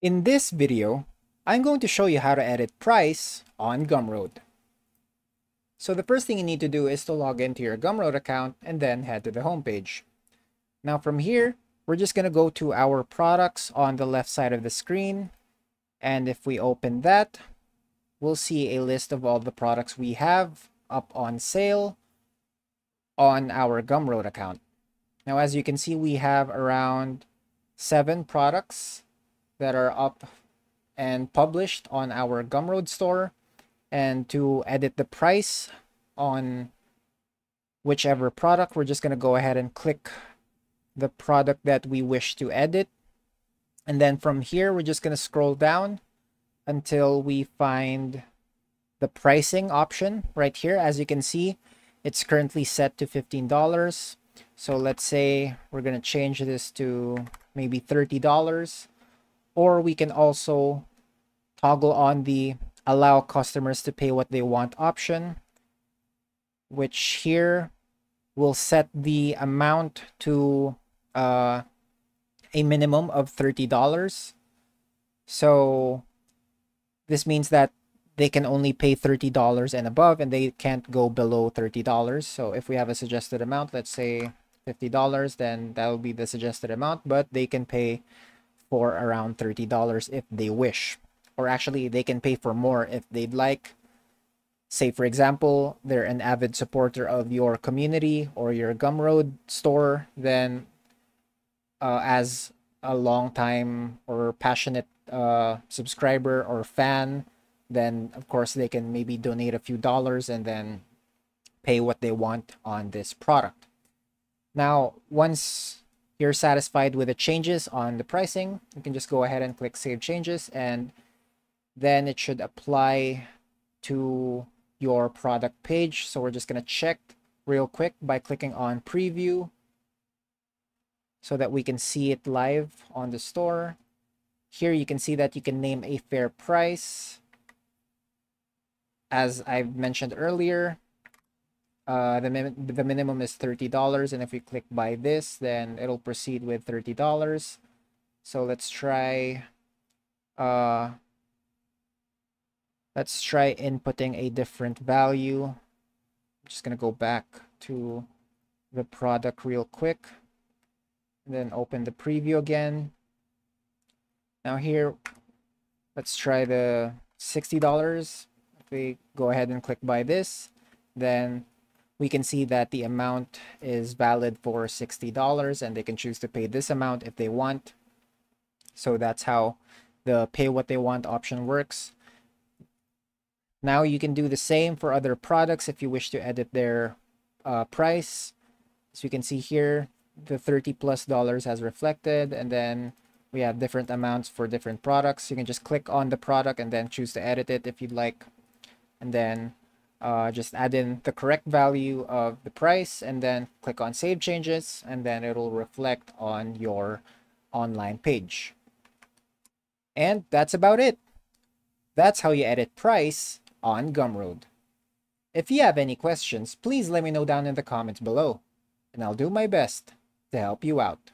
In this video, I'm going to show you how to edit price on Gumroad. So the first thing you need to do is to log into your Gumroad account and then head to the homepage. Now from here, we're just going to go to our products on the left side of the screen. And if we open that, we'll see a list of all the products we have up on sale on our Gumroad account. Now, as you can see, we have around seven products that are up and published on our Gumroad store. And to edit the price on whichever product, we're just going to go ahead and click the product that we wish to edit. And then from here, we're just going to scroll down until we find the pricing option right here. As you can see, it's currently set to $15. So let's say we're going to change this to maybe $30 or we can also toggle on the allow customers to pay what they want option which here will set the amount to uh, a minimum of $30 so this means that they can only pay $30 and above and they can't go below $30 so if we have a suggested amount let's say $50 then that will be the suggested amount but they can pay for around $30 if they wish. Or actually, they can pay for more if they'd like. Say, for example, they're an avid supporter of your community or your Gumroad store, then uh, as a long time or passionate uh, subscriber or fan, then of course they can maybe donate a few dollars and then pay what they want on this product. Now, once you're satisfied with the changes on the pricing, you can just go ahead and click Save Changes and then it should apply to your product page. So we're just going to check real quick by clicking on Preview so that we can see it live on the store. Here you can see that you can name a fair price. As I've mentioned earlier, uh, the, min the minimum is $30 and if we click buy this then it'll proceed with $30 so let's try uh, let's try inputting a different value. I'm just gonna go back to the product real quick and then open the preview again. Now here let's try the $60 if we go ahead and click buy this then we can see that the amount is valid for $60 and they can choose to pay this amount if they want. So that's how the pay what they want option works. Now you can do the same for other products if you wish to edit their uh, price. So you can see here, the 30 plus dollars has reflected and then we have different amounts for different products. You can just click on the product and then choose to edit it if you'd like. And then uh, just add in the correct value of the price and then click on save changes and then it'll reflect on your online page. And that's about it. That's how you edit price on Gumroad. If you have any questions, please let me know down in the comments below, and I'll do my best to help you out.